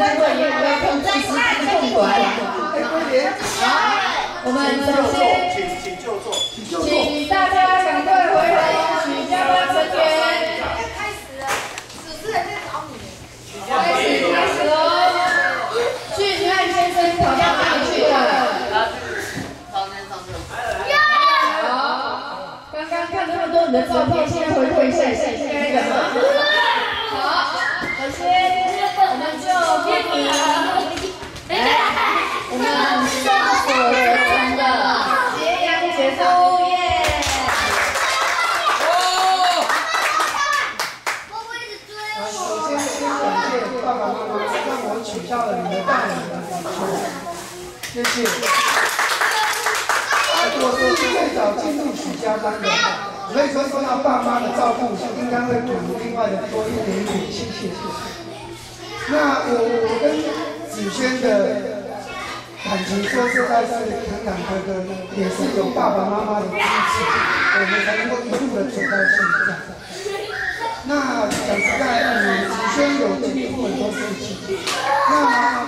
待会也要控制时间控管。好，我们首先请请就坐，请就坐。请大家赶快回来许家班成员。开始，主持人在找你。开始开始喽！俊汉先生跑到哪里去了？好，刚刚看那么多你的照片，现在回顾一下，现在在干嘛？好，首先我们就面临来我们双所合成的斜阳姐夫耶！首先先感谢。爸爸妈妈让我取消了你的大女儿谢谢。我是最早进入许家班的，所以说受到爸妈的照顾，就应该会补另外的多一点点，谢谢。谢谢。那我我跟子轩的感情说实在是坎坎坷坷的，也是有爸爸妈妈的支持，我们才能够一路的走到现在。那讲实在，嗯，子轩有经历过很多事情。那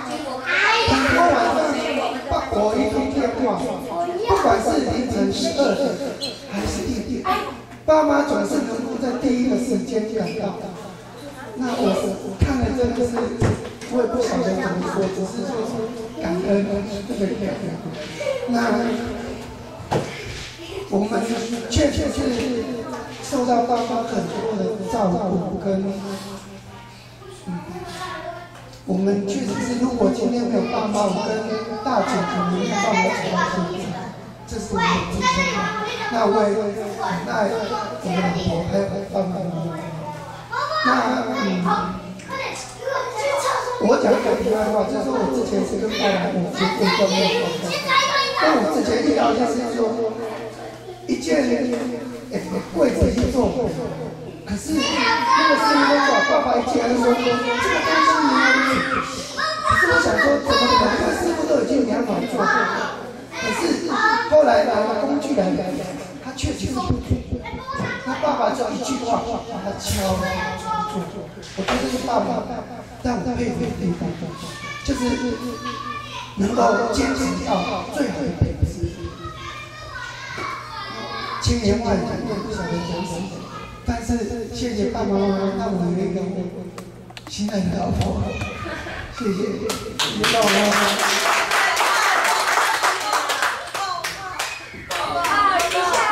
很多晚上，爸我一通电话，不管是凌晨十二点还是一点，爸妈总是能够在第一个时间赶到。那我我看了真的是，我也不晓得怎么说，只是说感恩，对对对。那我们确确是受到爸妈很多的照顾跟，嗯，我们确实是，如果今天没有爸妈，我跟大姐可能没有办法走到现在，这是我们的支撑。那我也很爱我们老婆还有爸爸妈妈。那嗯，我讲一个题外话，就是我之前是跟爸爸有结过婚的，但我之前遇到就是说，一件诶柜子去做，可是那个师傅说，爸爸一进来就说，这个东西你要可是我想说，怎么怎么这个师傅都已经量好做过，可是后来来了工具来了，他确实是不做。一句话把他敲了，做做。我觉得是爸爸但我佩服的地方，就是能够坚持到最后一点是千言万语都不晓得讲什么，但是谢谢爸爸妈妈让我有一个心爱的老婆，谢谢，谢谢爸爸妈妈。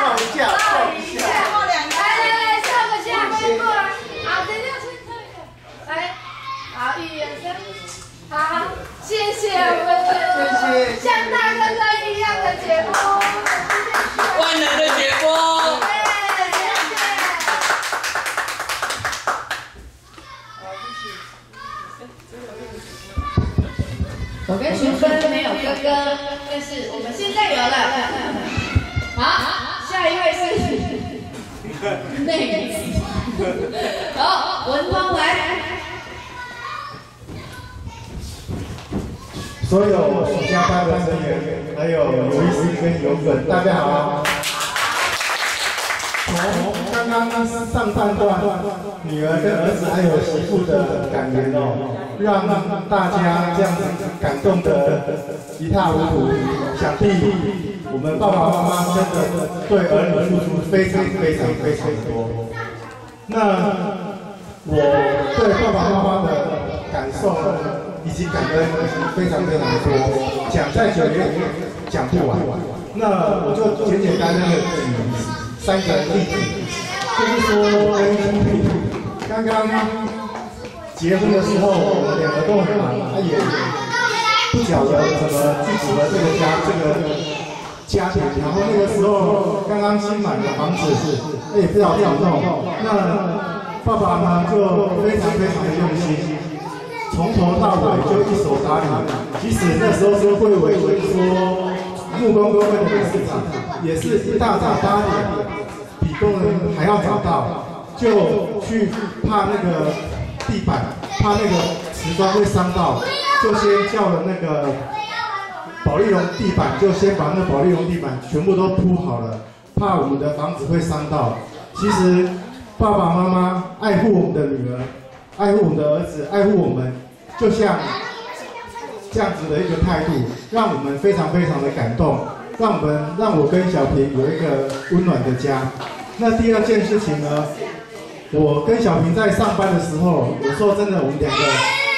放一下，放一下。来来来，上个下面过来，好，等一下去这个，来，好，一眼神，好，像大哥哥一样的姐夫，万能的姐夫。我跟群分没有哥哥，但是我们现在有了。好，下一位是内子，好，文芳来。所有许家班的成员，还有有意思跟有粉，大家好。从刚刚上半段女儿跟儿子还有媳妇的感言哦，让大家这样子感动的一塌糊涂。想必我们爸爸妈妈真的对儿女付出非常非常非常多。那我对爸爸妈妈的感受以及感恩非常非常的多，讲再久也讲不完。那我就简简单单的举三个例子，就是说刚刚结婚的时候，我们两个都很忙，他也不晓得怎么去组合这个家这个家庭，然后那个时候刚刚新买的房子，他也不知道怎么弄，那爸爸呢就非常非常的用心。从头到尾就一手打理，即使那时候是会委说木工工会的董事长，也是一大早八点比工人还要早到，就去怕那个地板，怕那个瓷砖会伤到，就先叫了那个保利龙地板，就先把那保利龙地板全部都铺好了，怕我们的房子会伤到。其实爸爸妈妈爱护我们的女儿。爱护我们的儿子，爱护我们，就像这样子的一个态度，让我们非常非常的感动，让我们让我跟小平有一个温暖的家。那第二件事情呢，我跟小平在上班的时候，有时候真的我们两个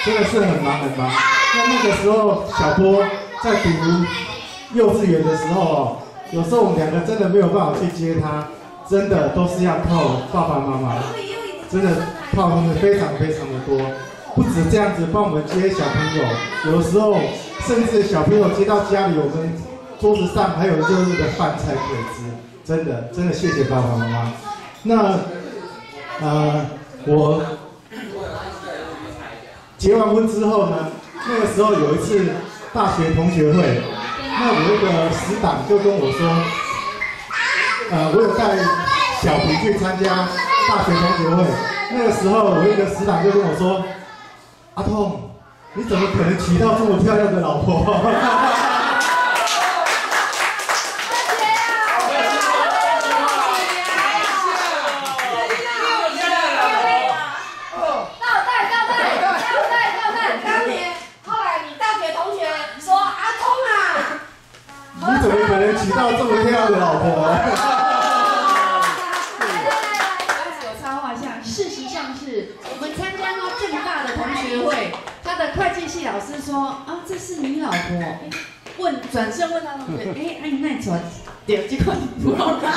真的是很忙很忙。那那个时候小波在读幼稚园的时候哦，有时候我们两个真的没有办法去接他，真的都是要靠爸爸妈妈，真的靠他们非常非常的多。不止这样子帮我们接小朋友，有时候甚至小朋友接到家里，我们桌子上还有热热的饭菜可以吃，真的真的谢谢爸爸妈妈。那呃，我结完婚之后呢，那个时候有一次大学同学会，那我一个死党就跟我说，呃，我有带小皮去参加大学同学会，那个时候我一个死党就跟我说。阿痛，你怎么可能娶到这么漂亮的老婆？年后来你大学同学说阿通啊，你怎么可能娶到这么漂亮的老婆？有插话一下，事实上是我们参加过正大的同学会，他的会计系老师说啊，这是你老婆。问转身问他同学，哎，哎，那转点这块不好看。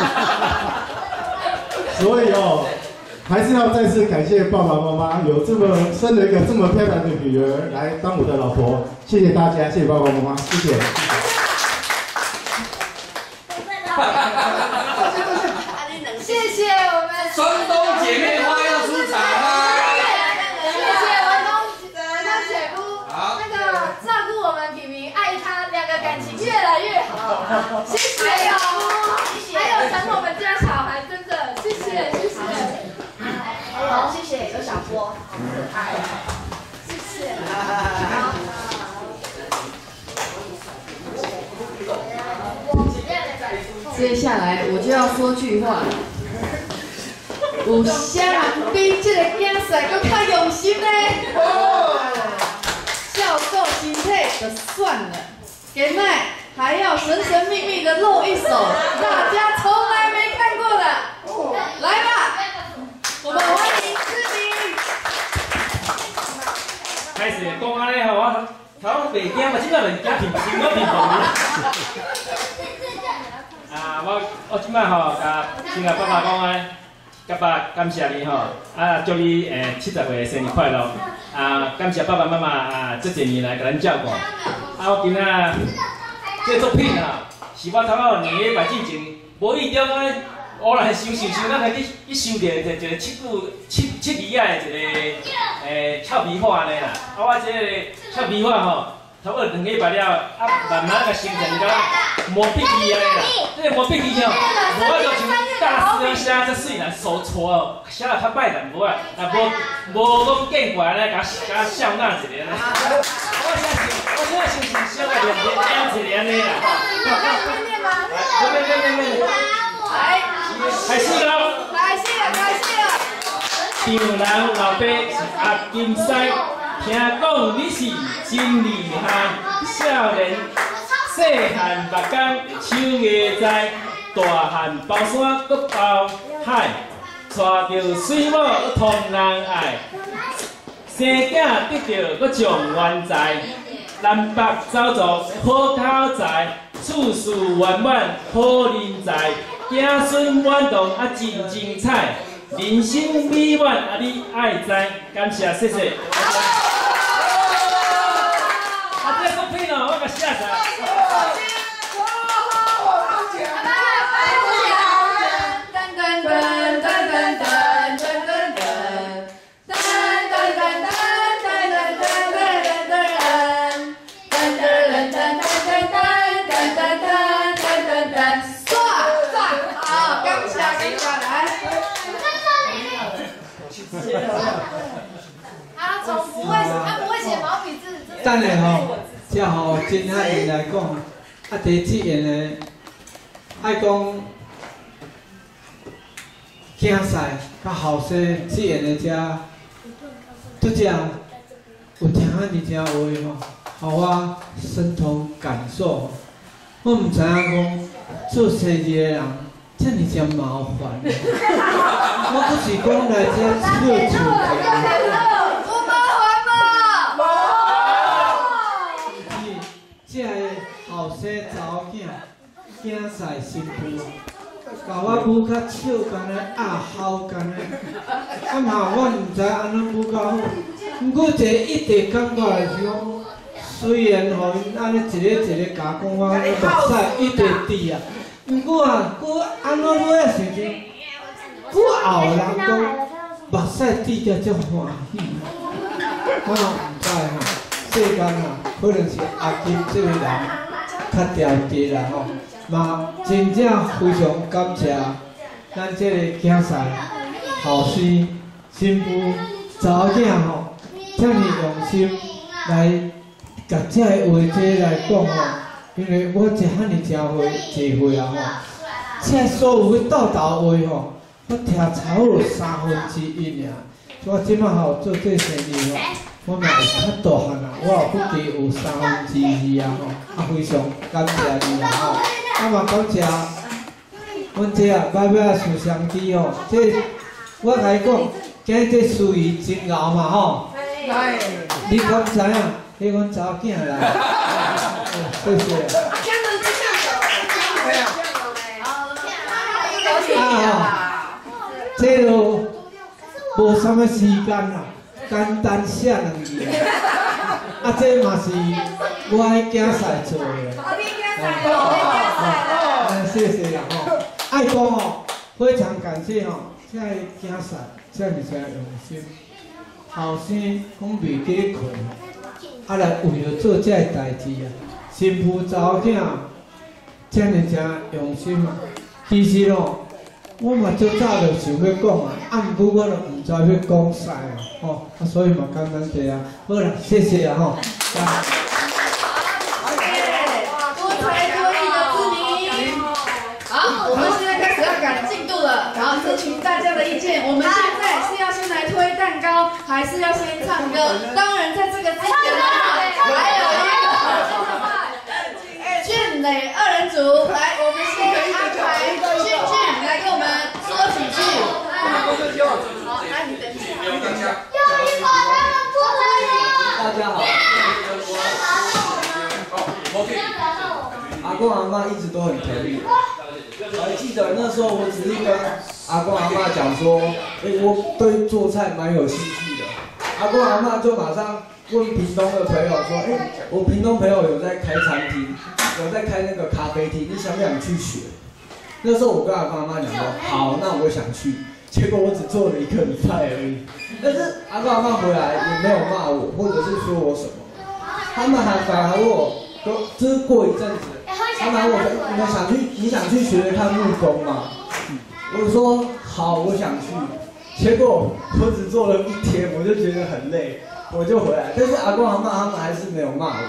所以哦，还是要再次感谢爸爸妈妈，有这么生了一个这么漂亮的女儿来当我的老婆，谢谢大家，谢谢爸爸妈妈，谢谢。谢谢我们，山东姐妹花要出场啦！谢谢文东文东姐夫，那个照顾我们平平，爱他，两个感情越 谢谢。哦，还有疼我们家小孩，真的，谢。谢谢。谢，好，谢谢。有小波，好可爱，谢谢，好。接下来我就要说句话。有啥人比这个竞赛更较用心呢？照顾身体就算了，今麦还要神神秘秘的露一手，大家从来没看过的。来吧，我们欢迎志明。开始讲安尼吼，我头袂惊嘛，即摆袂惊平平我平平。啊，我我即摆吼，甲先甲爸爸讲安，甲爸感谢你吼，啊祝你诶七十岁生日快乐，啊感谢爸爸妈妈啊这几年来甲咱照顾，啊我今仔这作品啊，是我头仔年个摆之前无意中安偶然想想想，咱开始去想着一个一个七句七七字啊的一个诶俏皮话咧啦，啊我即个俏皮话吼。差不多两礼拜了，啊，慢慢个形成个磨笔记安尼啦。这个磨笔记吼，无法就像大师写这水来手错哦，写了较歹淡薄啊，若无无讲见过安尼，甲甲笑纳一个安尼。我现在是，我现在是是小个练练一个安尼啦。没没没没没。来，开始喽！开始了，开始了。丈人老爸是阿金西。听讲你是真厉害，少年细汉目光手艺在，大汉包山搁包海，娶着水某通人爱，生囝得着搁状元在，南北走走好口才，处事圆满好人才，子孙满堂啊真精彩，人生美满啊你爱知，感谢谢谢。我个下载。他总不会，他不会写毛笔字。等下吼。才吼真爱人来讲，啊，第一演的爱讲竞赛甲后生，自然的遮，拄则有听啊，二只话吼，互我身同感受。我毋知影讲做生意的人遮尔遮麻烦。我不是讲来这跳厝是这个后生查某囝囝婿新妇，甲我舞较笑干的，压好干的。啊嘛，我毋知安怎舞较好，毋过一个一直感觉的是讲。虽然吼，因安尼一个一个甲讲，我目屎一直滴啊。毋过啊，我安怎拄仔想着，我后人讲目屎滴了足欢喜。我嘛毋知吼，世间啊，可能是阿金这个人较调节啦吼，嘛真正非常感谢咱这个囝婿、后生、新妇、查某囝吼，遮尔用心来。甲这个话题来讲吼，因为我一汉尼真会聚会啊吼，这所有的道道话吼，我听差不多三分之一尔。我即摆吼。做这生意吼，我嘛会较大汉啊，我有估计有三分之二啊吼，啊非常感谢你啊吼，啊嘛感谢，阮这啊拜拜啊树相机吼，这我甲你讲，今日这属于真熬嘛吼，你敢知影？迄阮查某囝啦，谢谢。啊吼，这都无啥物时间啦，简单写两字。啊，这嘛是我爱囝婿做的。啊，谢谢啦吼。爱讲吼，非常感谢吼，这囝婿这么这用心，后生讲袂记困。啊来为了做这代志啊，新妇查某囝，真哩真用心啊。其实哦，我嘛足早就想要讲啊，啊毋过我就毋知要讲啥啊，吼，啊所以嘛简单些啊。好啦，谢谢啊吼。多才多艺的志明。好，我们现在开始要赶进度了，然后咨询大家的意见。我们现在是要先来推蛋糕，还是要先唱歌？当然，在这个之前呢，还有一个俊磊二人组，来，我们先好，来，你等一下。大家好。阿公阿妈一直都很疼你。我还记得那时候，我只是跟阿公阿妈讲说，哎，我对做菜蛮有兴趣的。阿公阿妈就马上问屏东的朋友说，哎，我屏东朋友有在开餐厅，有在开那个咖啡厅，你想不想去学？那时候我跟阿公阿妈讲说，好，那我想去。结果我只做了一个礼拜而已。但是阿公阿妈回来也没有骂我，或者是说我什么，他们还反而问我，都就是过一阵子。他们我你们想去，你想去学看木工吗？我说好，我想去。结果我只做了一天，我就觉得很累，我就回来。但是阿公阿妈他们还是没有骂我。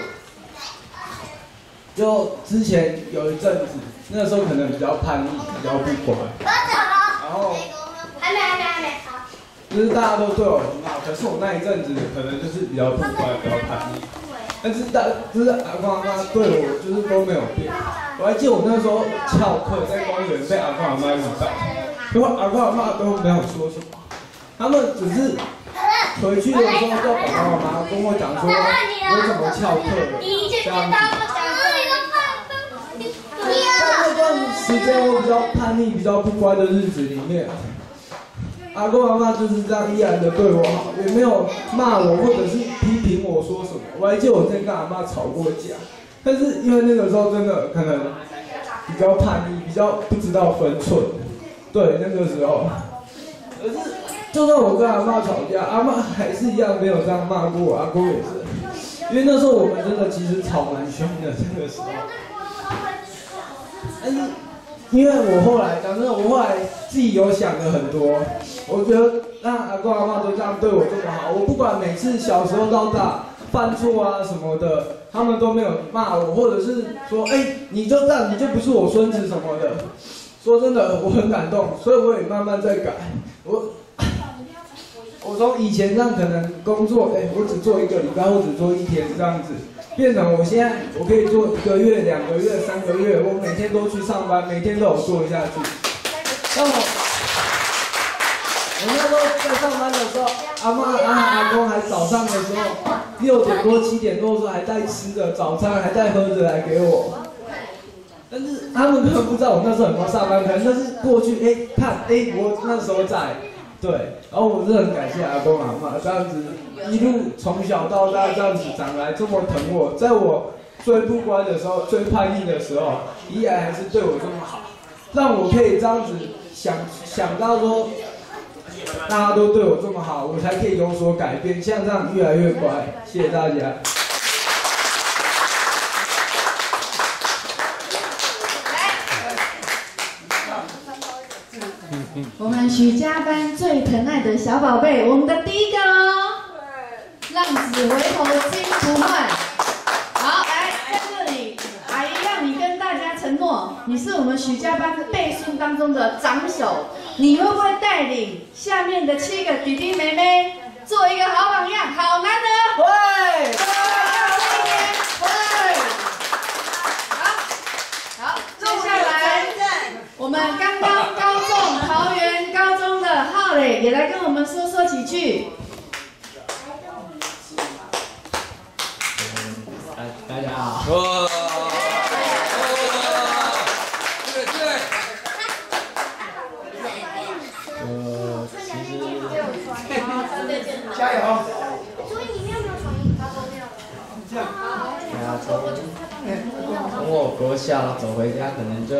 就之前有一阵子，那时候可能比较叛逆，比较不乖。然后还没还没还没好。就是大家都对我很好，可是我那一阵子可能就是比较不乖，比较叛逆。但是大就是阿公阿妈对我就是都没有变。我还记得我那时候翘课在公园被阿公阿妈遇到，结果阿公阿妈都没有说什么，他们只是回去的时候叫爸爸妈妈跟我讲说我怎么翘课了这样子。在那段时间我比较叛逆、比较不乖的日子里面。阿公阿妈就是这样依然的对我好，也没有骂我或者是批评我说什么。我还记得我在跟阿妈吵过架，但是因为那个时候真的可能比较叛逆，比较不知道分寸。对，那个时候，可是就算我跟阿妈吵架，阿妈还是一样没有这样骂过我。阿公也是，因为那时候我们真的其实吵蛮凶的，那个时候。但是。因为我后来讲真的，我后来自己有想了很多。我觉得那阿公阿妈都这样对我这么好，我不管每次小时候到大犯错啊什么的，他们都没有骂我，或者是说，哎，你就这样，你就不是我孙子什么的。说真的，我很感动，所以我也慢慢在改。我我从以前这样可能工作，哎，我只做一个礼拜或只做一天这样子，变成我现在我可以做一个月、两个月、三个月，我每天都去上班，每天都有做下去。那我我那时候在上班的时候，阿妈、阿阿公还早上的时候六点多、七点多的时候还带吃的早餐，还带喝的来给我。但是他们可能不知道我那时候有没有上班，可能那是过去哎看哎我那时候在，对，然后我是很感谢阿公阿妈这样子一路从小到大这样子长来这么疼我，在我最不乖的时候、最叛逆的时候，依然还是对我这么好，让我可以这样子想想到说。大家都对我这么好，我才可以有所改变，像这样越来越乖。谢谢大家。我们许家班最疼爱的小宝贝，我们的第一个哦，浪子回头金不换。好，来在这里，阿姨让你跟大家承诺，你是我们许家班倍数当中的长手，你会不会带领下面的七个弟弟妹妹做一个好榜样、好男人？会。好，接下来我们刚刚浩磊也来跟我们说说几句。大家好。哇！对对。呃，其实加油！所以有没有传音，他说没有。对啊，从从我国小走回家，可能就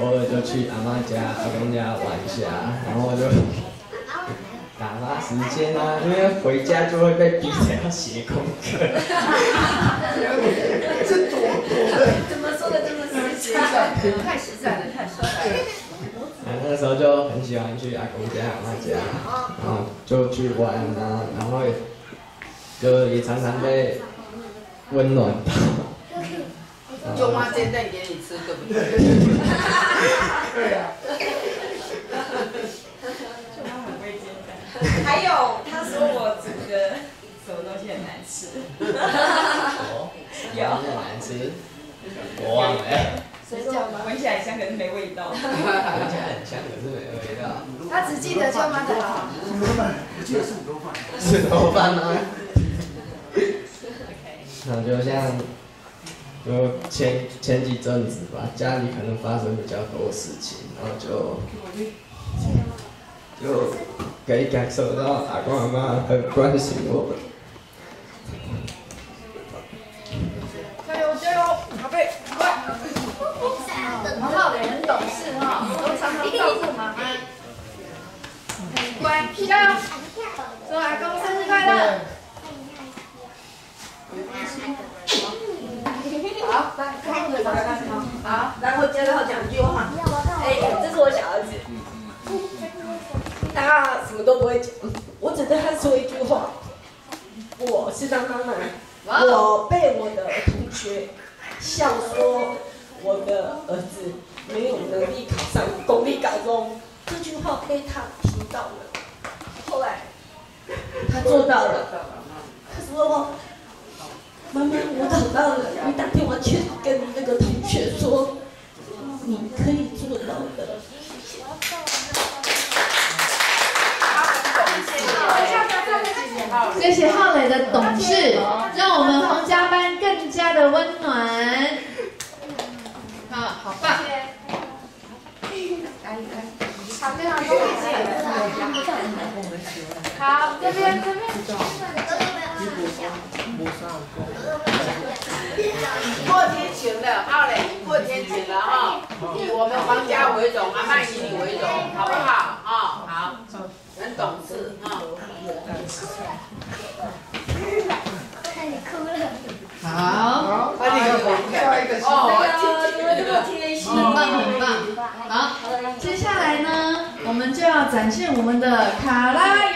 偶尔就去阿妈家、阿公家玩一下，然后就 打发时间啊，因为回家就会被逼着要写功课。这多多怎么说的这么实在？太实在了，太实在了。啊，那时候就很喜欢去阿公家、阿妈家，然后就去玩啊，然后也就也常常被温暖到。舅妈煎蛋给你吃，对不对？对呀。还有，他说我煮的什么东西很难吃。有。很难吃。我忘了。水饺吗？闻起来香，可是没味道。闻起来很香，可是没味道。他只记得舅妈的好。什么饭？我记得是五多饭。是卤肉饭吗？那就像，就前前几阵子吧，家里可能发生比较多事情，然后就就可以感受到阿公阿妈很关心我们。加油加油，宝贝，快！我们浩磊很懂事哈，都常常照顾妈妈，很乖，加油！祝阿公生日快乐！好，来，看我嘴巴来看好。然后接着要讲一句话。哎，这是我小儿子。他什么都不会讲，我只对他说一句话。我是当当然，我被我的同学笑说我的儿子没有能力考上公立高中，这句话被他听到了。后来他做到了，他说。妈妈，我找到了，你打电话去跟那个同学说，你可以做到的。谢谢浩磊的懂事，让我们洪家班更加的温暖。啊，好棒！好，非常恭喜！好，这边这边。过天晴了，好嘞，过天晴了哈，以我们皇家为荣，阿妈以你为荣，好不好？哈，好，很懂事啊。看你哭了。好，那你看下一个是哦，你们这么贴心，很棒很棒。好，接下来呢，我们就要展现我们的卡拉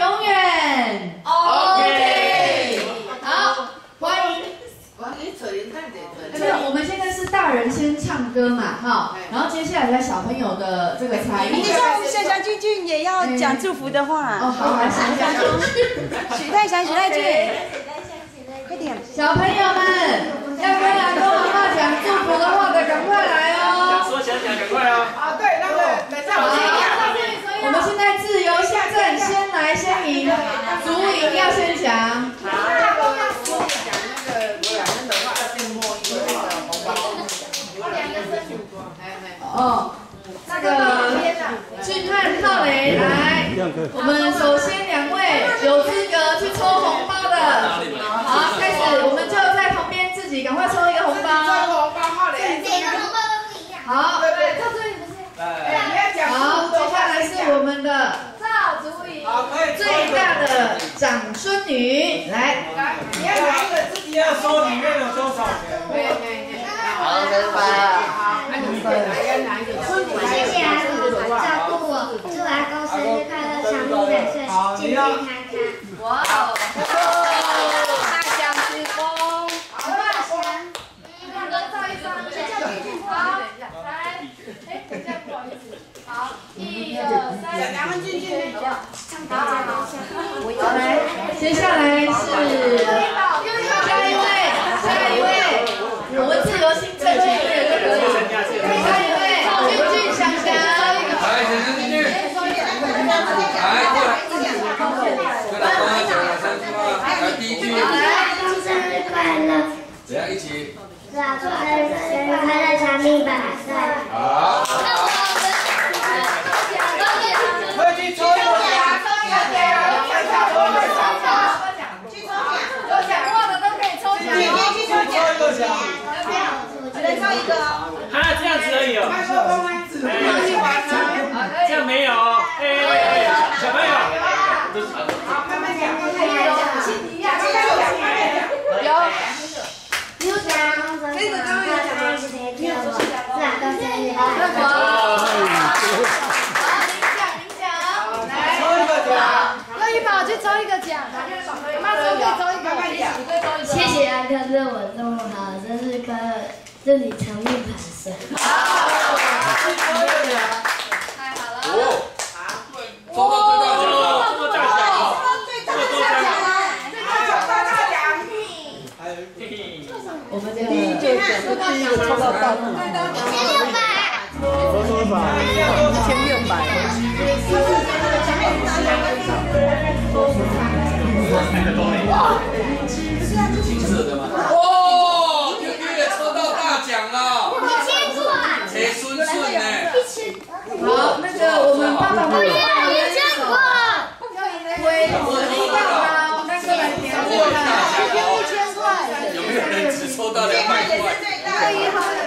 歌嘛，哈，然后接下来的小朋友的这个参与，你看我们祥祥、俊俊也要讲祝福的话。哦，好，来祥祥、俊俊，许太祥、许太俊，快点！小朋友们，要不要跟好话、讲祝福的话的，赶快来哦！说，赶快啊！啊，对，那个。好，我们现在自由下阵，先来先赢，足赢要先讲。啊，那个，讲那个。哦，那个去看、浩雷来，我们首先两位有资格去抽红包的，好，开始，我们就在旁边自己赶快抽一个红包。抽红包，浩雷。好，对，到这里不是。好，接下来是我们的赵祖颖，最大的长孙女，来，你要拿一个自己要说里面有多少钱。好，拜拜。好，谢谢。阿公照顾我，祝阿公生日快乐，长命百岁，健健康康。哇哦！大象之风。好，一，二三，咱们进去，好好？好，接下来是下一位，下一位，我们自由行政几个人都可以。下一位，俊俊祥祥，来，先生进去。来，过来。跟老公讲了三句话，来第一句。祝生日快乐。怎样一起？祝阿公生日生日快乐，长命百岁。好。快去抽一个奖，抽一个奖，抽一个奖，去抽奖，有奖过的都可以抽奖，姐姐去抽一个奖，不要，只能抽一个哦。啊，这样子而已哦。麦克风吗？哎，这样没有哦。哎，小朋友。好，慢慢讲。有。有奖，这个刚刚有奖，有奖吗？祝阿公生日快乐。好，领奖领奖，来，抽一个奖。乐怡宝去抽一个奖，妈说可以抽一个，谢谢阿公对我这么好，生日快乐，祝你长命百岁。去抽一个奖。太好了。哦。抽到最大奖了。这么大奖。最大奖了，最大奖，大奖。我们的第一届奖是第一个抽到大奖。一千六百。抽多少？一千六百。金色的吗？哇，月月抽到大奖了。一千块。切孙孙呢？一千。好，那个我们爸爸妈妈不要一千块。回我力大包，那个来填我看。一千块。有没有人只抽到两百块？乐怡好。这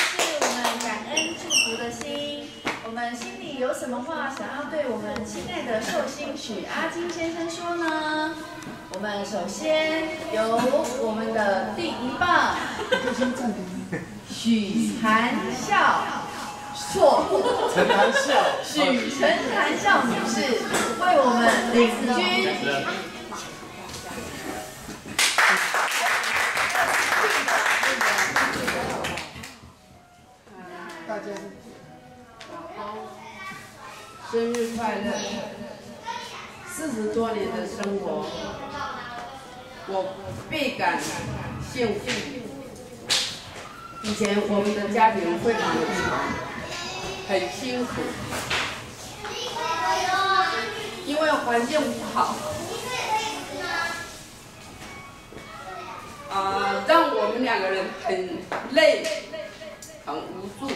是我们感恩祝福的心。我们心里有什么话想要对我们亲爱的寿星许阿金先生说呢？我们首先由我们的第一棒许含笑，错，陈含笑，许陈含笑女士为我们领军。大家生日快乐！四十多年的生活，我倍感幸福。以前我们的家庭非常的穷，很辛苦，因为环境不好，啊、让我们两个人很累，很无助。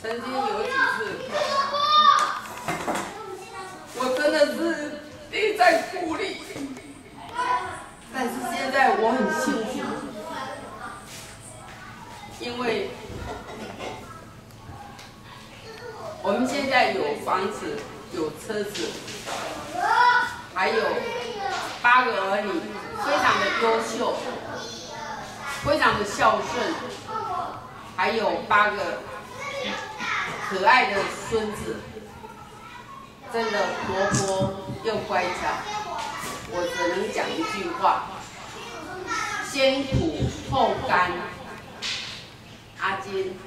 曾经有几次，我真的是地在苦里，但是现在我很幸福，因为我们现在有房子，有车子，还有八个儿女，非常的优秀，非常的孝顺，还有八个可爱的孙子，真的活泼又乖巧。我只能讲一句话：先苦后甘。阿金，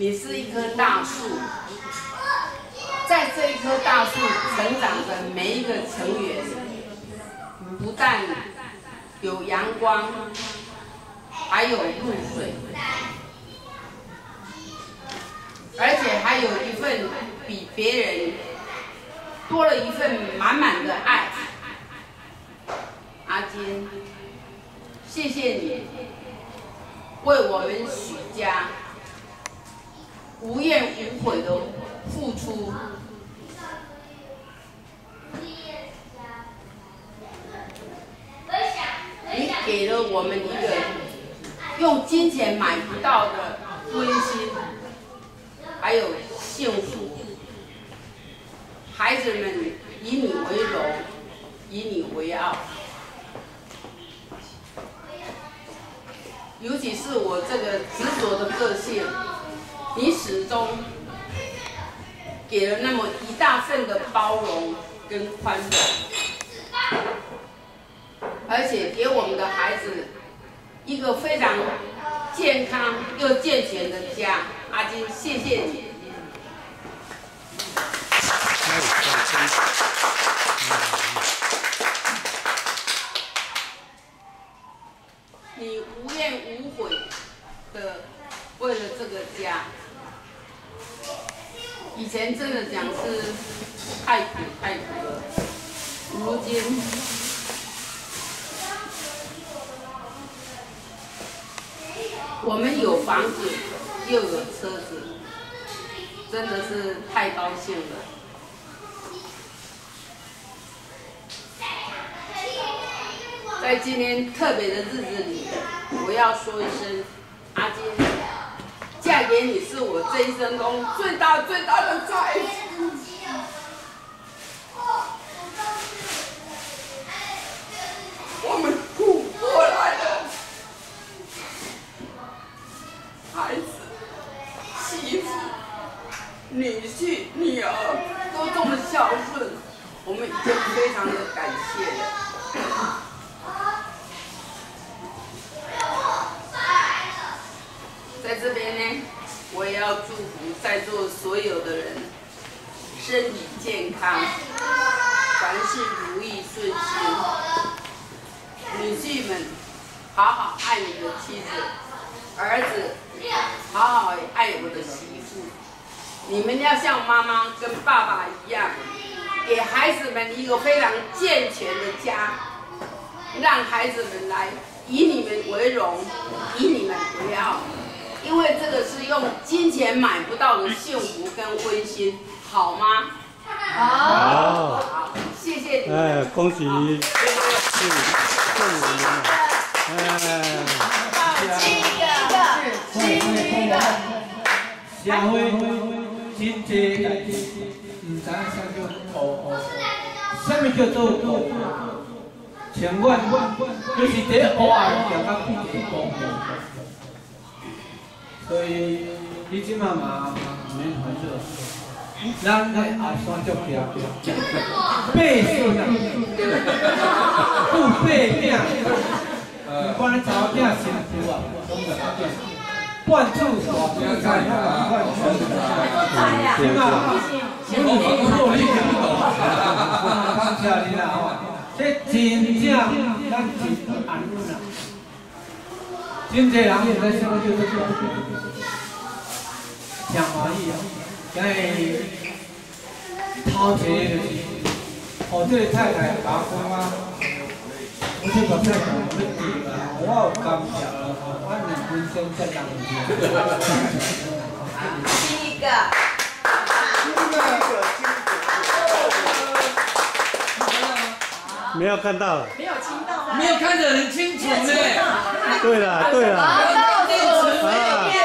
你是一棵大树，在这一棵大树成长的每一个成员，不但有阳光，还有露水，而且还有一份比别人多了一份满满的爱。阿金，谢谢你为我们许家无怨无悔的付出。你给了我们一个用金钱买不到的温馨，还有幸福。孩子们以你为荣，以你为傲。尤其是我这个执着的个性，你始终给了那么一大份的包容跟宽容，而且给我们的孩子一个非常健康又健全的家。阿金，谢谢你。你无怨无悔的为了这个家，以前真的讲是太苦太苦了，如今我们有房子又有车子，真的是太高兴了。在今天特别的日子里，我要说一声，阿金，嫁给你是我这一生中最大最大的财富。我们苦过来的孩子、媳妇、女婿、女儿都这么孝顺，我们已经非常的感谢了。在这边呢，我也要祝福在座所有的人身体健康，凡事如意顺心。女婿们，好好爱你的妻子；儿子，好好爱我的媳妇。你们要像妈妈跟爸爸一样，给孩子们一个非常健全的家，让孩子们来以你们为荣，以你们为傲。因为这个是用金钱买不到的幸福跟温馨，好吗？好。好，谢谢你。哎，恭喜！祝祝你们！哎，七个，七个。社会真济代志，唔知影啥叫乌乌，啥物叫做乌？像阮，就是第一乌啊，行到变成乌。所以你即马嘛唔免烦恼，咱在后山足行，八岁啊，顾八囝，唔管你查某囝辛苦啊，总着打点。灌注大家在啊，灌注，是嘛？我我我听不懂，啊，感谢你啦，这真正咱真安稳啊。真济人现在想叫做真欢喜啊！因为头一个就是，互这个太太打工啊，我这个太太要对啦，我有感谢啦，我两分钟再讲一遍。七个，没有看到。没有听到没有看得很清楚呢。对了对了。好，倒数十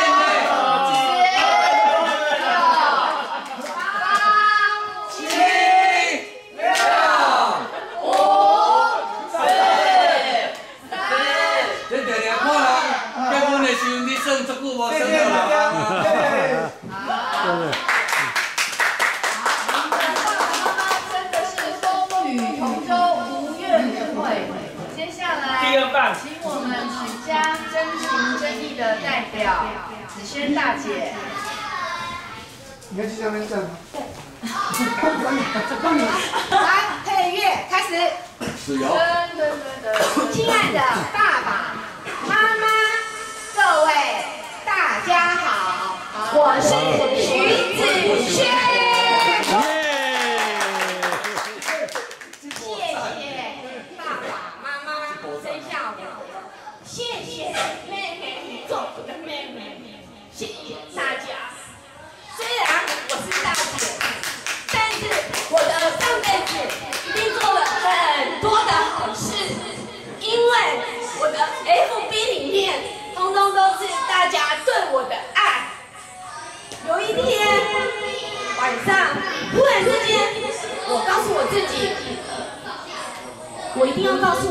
的代表子萱大姐。你去面站吗？来，配乐开始。亲爱的爸爸妈妈，各位大家好，我是徐子萱。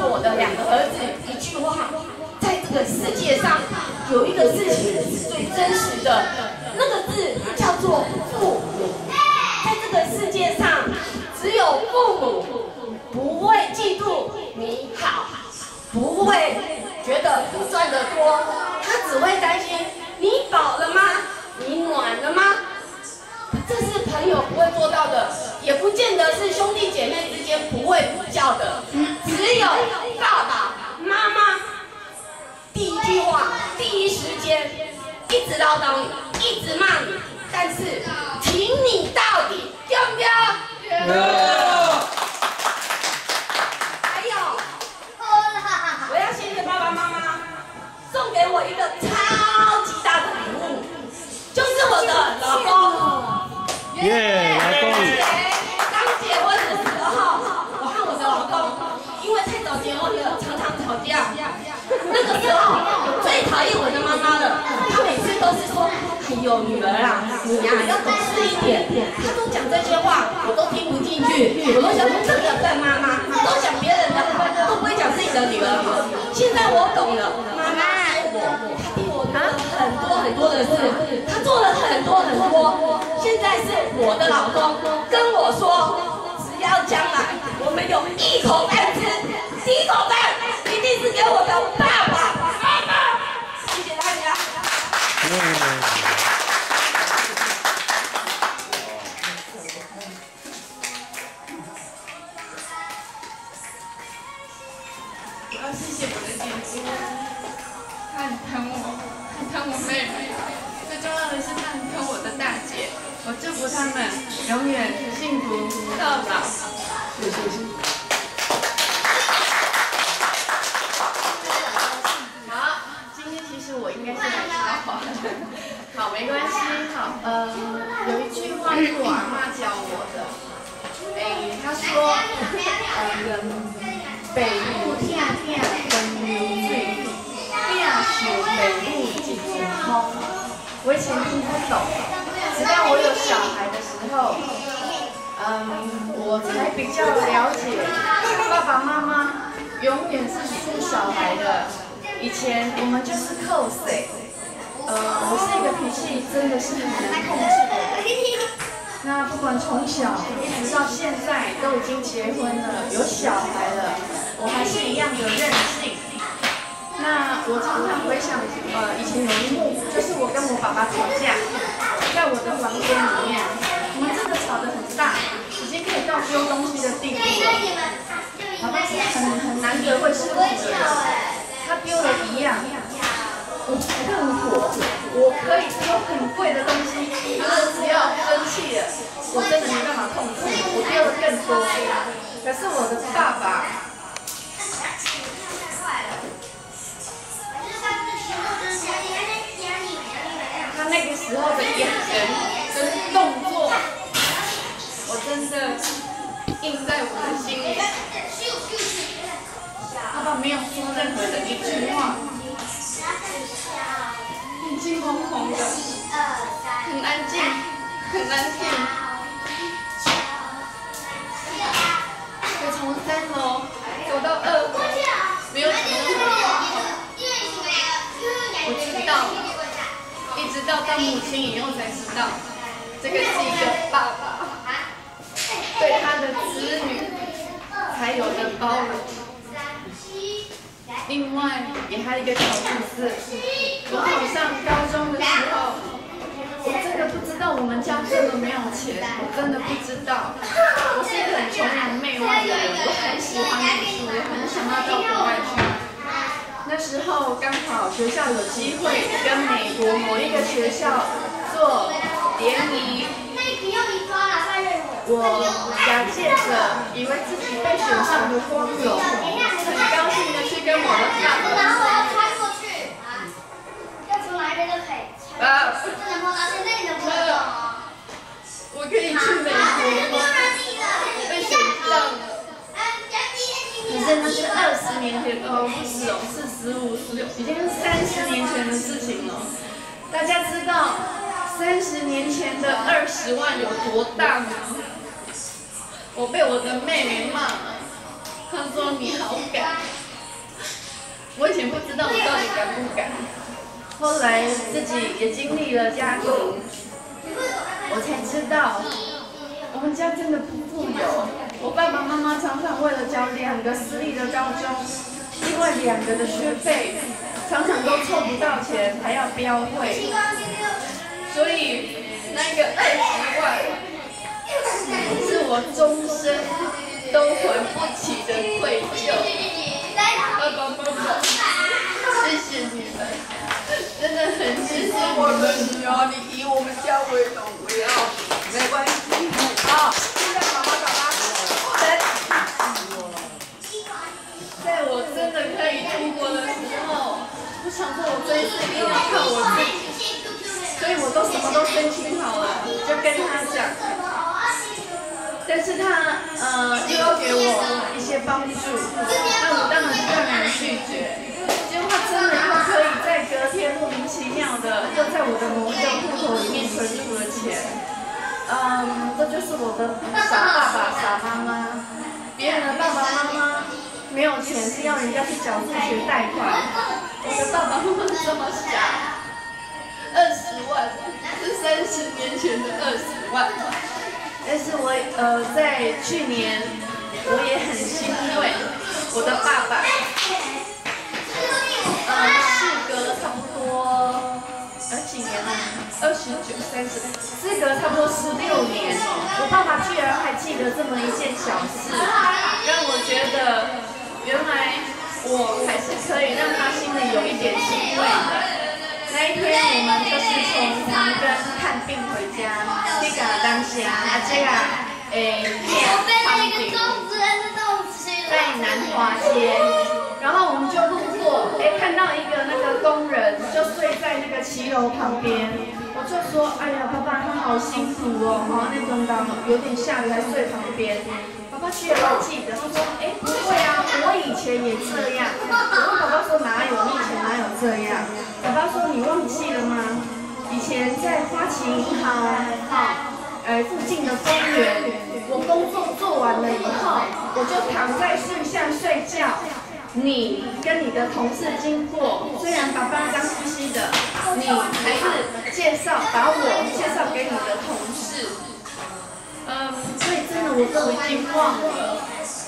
我的两个儿子一句话：在这个世界上，有一个事情是最真实的，那个字叫做父母。在这个世界上，只有父母不会嫉妒你好，不会觉得你赚得多，他只会担心你饱了吗？你暖了吗？这是朋友不会做到的，也不见得是兄弟姐妹之间不会比较的。只有有一口从三楼。走到二楼。没有什么我知道一直到当母亲以后才知道这个是一个爸爸。对他的子女才有的包容。另外也还有一个小故是我考上高中的时候我真的不知道我们家真的没有钱我真的不知道。我是一个很崇洋媚外的人，我很喜欢读书，我很想要到国外去。那时候刚好学校有机会跟美国某一个学校做联谊，我假借着以为自己被选上的光荣，很高兴的去跟我的爸爸说。啊！我可以去美国吗？上了。可是那是二十年前哦，不是哦，是十五、十六，已经是三十年前的事情了。大家知道三十年前的二十万有多大吗？我被我的妹妹骂了，她说你好敢。我以前不知道我到底敢不敢。后来自己也经历了家庭，我才知道我们家真的不富有。我爸爸妈妈常常为了交两个私立的高中，另外两个的学费，常常都凑不到钱，还要标会。所以那个二十万是我终身都还不起的愧疚。爸爸妈妈，谢谢你们。真的很谢谢我们女儿，你以我们家为荣，为傲，没关系。好，想说我这一次一定要靠我自己，所以我都什么都申请好了，就跟他讲。但是他呃又要给我一些帮助，那我当然不能拒绝。结果他真的又可以在隔天莫名其妙的又在我的某一个户头里面存入了钱，嗯，这就是我的傻爸爸傻妈妈。别人的爸爸妈妈没有钱是要人家去缴助学贷款，我的爸爸妈妈这么傻，二十万是三十年前的二十万，但是我呃在去年我也很欣慰，我的爸爸。呃，事隔差不多呃几年了，二十九、三十，事隔差不多十六年，我爸爸居然还记得这么一件小事，让我觉得原来我还是可以让他心里有一点欣慰的。那一天我们就是从长庚看病回家，那个当下啊这个诶，旁边在南华街，然后我们就路过。哎，看到一个那个工人就睡在那个骑楼旁边，我就说，哎呀，爸爸他好辛苦哦，哈，那种当有点下雨还睡旁边。爸爸居然还记得，他说，哎，不会啊，我以前也这样。我问爸爸说，哪有？你以前哪有这样？爸爸说，你忘记了吗？以前在花旗银行，哈，呃，附近的公园，我工作做完了以后，我就躺在树下睡觉。你跟你的同事经过，虽然爸爸脏兮兮的，你还是介绍把我介绍给你的同事。所以真的我都已经忘了，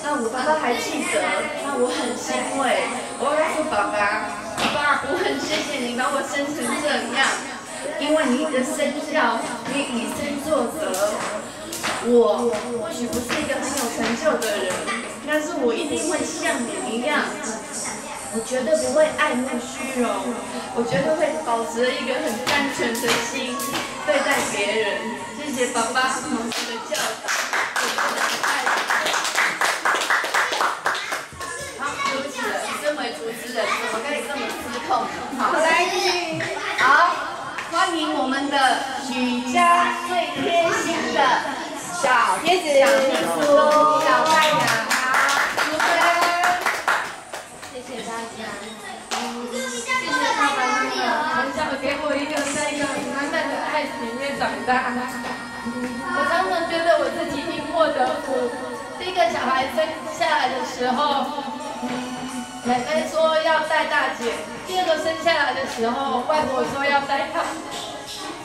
那我爸爸还记得，那我很欣慰。我告诉爸爸，爸爸，我很谢谢你把我生成这样，因为你的身教，你以身作则。我或许不是一个很有成就的人。但是我一定会像你一样，我绝对不会爱慕虚荣，我绝对会保持一个很单纯的心对待别人。谢谢爸爸老师的教导，好，对不起了，身为主持人，怎么可以这么失控？好，来。好，欢迎我们的许家最贴心的小贴子、小秘书、小太阳。给我一个满满的爱里。面长大。我常常觉得我自己因祸得福。第一个小孩生下来的时候，奶奶说要带大姐；第二个生下来的时候，外婆说要带她。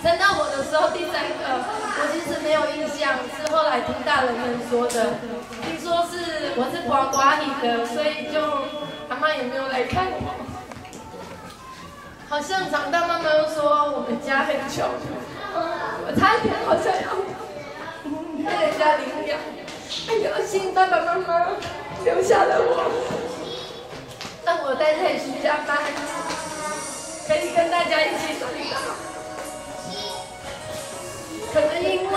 生到我的时候，第三个我其实没有印象，是后来听大人们说的。听说是我是呱呱女的，所以就阿妈也没有来看我。好像长大，妈妈又说我们家很穷，我差点好像要被人家领养，很高兴爸爸妈妈留下了我，让我待在徐家班，可以跟大家一起长大。可能因为，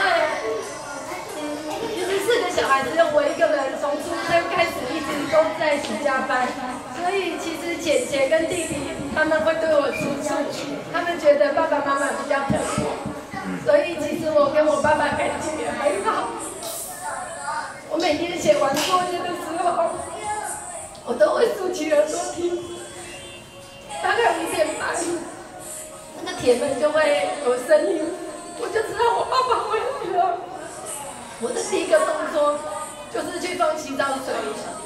四个小孩只有我一个人，从出生开始一直都在徐家班，所以其实姐姐跟弟弟他们会对我出处，他们觉得爸爸妈妈比较疼我。所以其实我跟我爸爸感情也很好。我每天写完作业的时候，我都会竖起耳朵听。大概五点半，那个铁门就会有声音，我就知道我爸爸回来了。我的第一个动作就是去放洗澡水，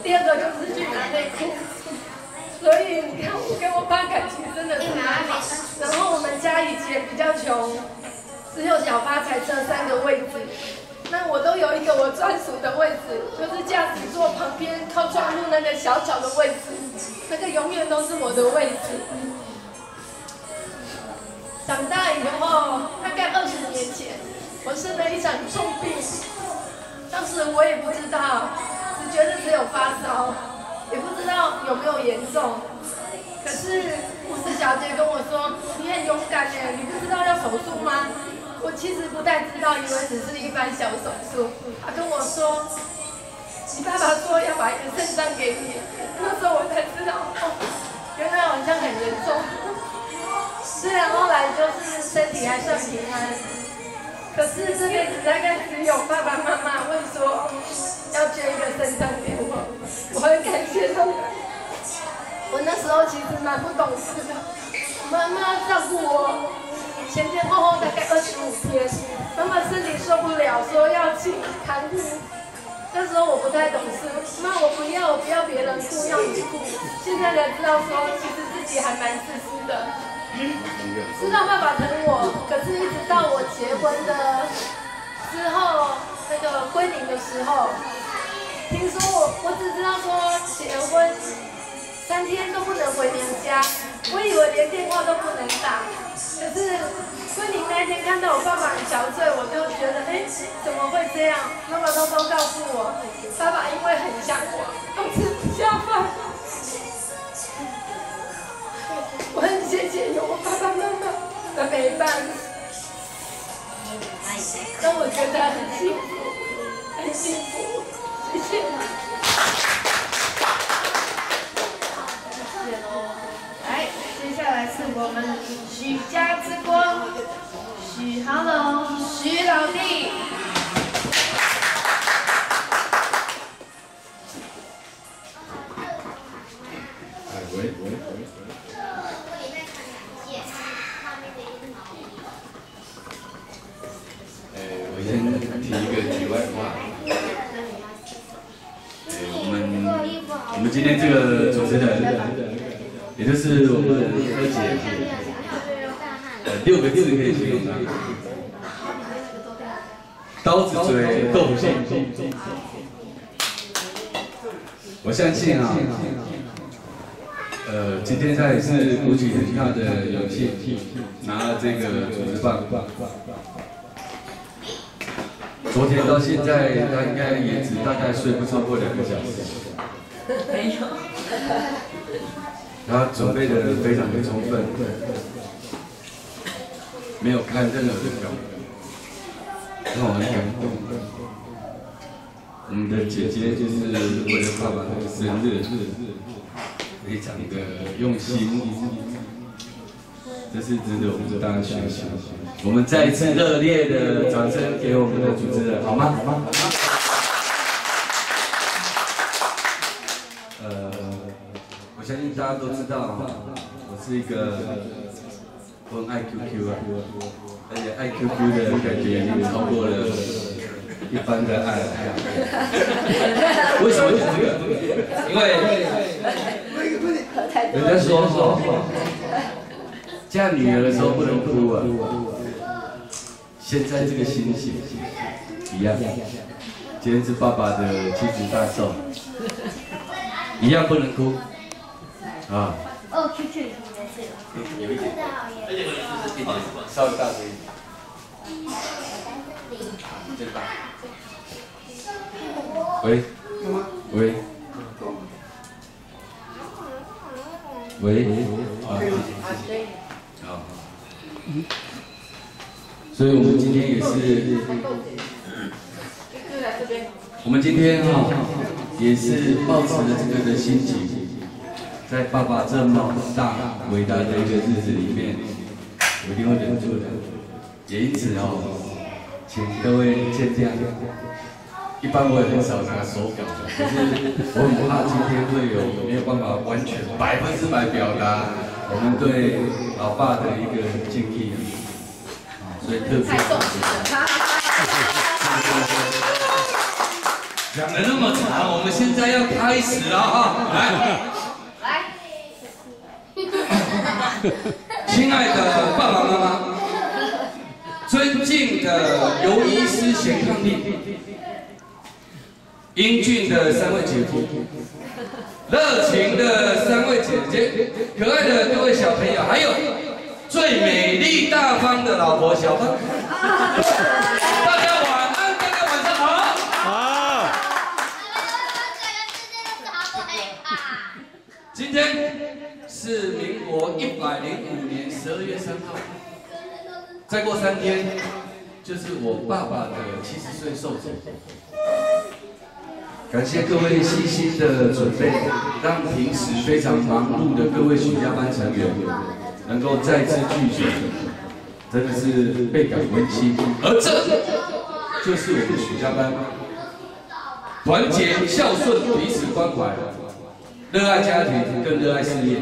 第二个就是去拿内裤。所以你看，我跟我爸感情真的很好。然后我们家以前比较穷。只有小发财车三个位置，那我都有一个我专属的位置，就是驾驶座旁边靠窗户那个小小的位置，那个永远都是我的位置。长大以后，大概二十年前，我生了一场重病，当时我也不知道，只觉得只有发烧，也不知道有没有严重。可是护士小姐跟我说：“你很勇敢耶，你不知道要手术吗？”我其实不太知道，以为只是一般小手术。她跟我说，你爸爸说要把一个肾脏给你，那时候我才知道，哦，原来好像很严重。虽然后来就是身体还算平安，可是这辈子大概只有爸爸妈妈会说要捐一个肾脏给我，我很感谢他们。我那时候其实蛮不懂事的，妈妈照顾我。前前后后大概二十五天，妈妈身体受不了，说要请看护。那时候我不太懂事，妈我不要，我不要别人顾，要你顾。现在才知道说，其实自己还蛮自私的。知道爸爸疼我，可是一直到我结婚的之后，那个归零的时候，听说我我只知道说结婚三天都不能回娘家，我以为连电话都不能打。可是归零那天看到我爸爸很憔悴，我就觉得，哎，怎么会这样？妈妈偷偷告诉我，爸爸因为很想我，都吃不下饭。我很谢谢有我爸爸妈妈的陪伴，让我觉得很幸福，很幸福，谢谢。来，接下来是我们。许家。之光，许航龙，许老弟。提一个题外话。哎，我们我们今天这个主持人，也就是我们二姐。六个字可以形容他：刀子嘴豆腐心。我相信啊，呃，今天他也是鼓起很大的勇气，拿了这个主持棒。昨天到现在，他应该也只大概睡不超过两个小时。没有。他准备的非常的充分。没有看任何的表，让我很感动。我们的姐姐就是为了爸爸的生日，非常的用心，这是值得我们大家学习。我们再一次热烈的掌声给我们的主持人，好吗？好吗？好吗呃，我相信大家都知道，我是一个。我很爱 QQ 啊，而且爱 QQ 的感觉已经超过了一般的爱。为什么讲这个？因为人家说说嫁女儿的时候不能哭啊。现在这个心情一样，今天是爸爸的七十大寿，一样不能哭啊。哦，去去。有一点，而且你是是稍微大声一点。这个吧。喂，喂，喂，啊，好，所以我们今天也是，我们今天哈也是抱持着这个的心情，在爸爸这么大伟大的一个日子里面，我一定会忍住的，也因此哦，请各位见谅。一般我也很少拿手表，可是我很怕今天会有没有办法完全百分之百表达我们对老爸的一个敬意，啊，所以特别。讲了那么长，我们现在要开始了啊！来，来，亲爱的爸爸妈妈，尊敬的尤医师贤伉俪。英俊的三位姐夫，热情的三位姐姐，可爱的各位小朋友，还有最美丽大方的老婆小芳，大家晚安，大家晚上好。好。今天是民国一百零五年十二月三号，再过三天就是我爸爸的七十岁寿辰。感谢各位细心的准备，让平时非常忙碌的各位许家班成员能够再次聚集，真的是倍感温馨。而这就是我们许家班团结、孝顺、彼此关怀、热爱家庭、更热爱事业。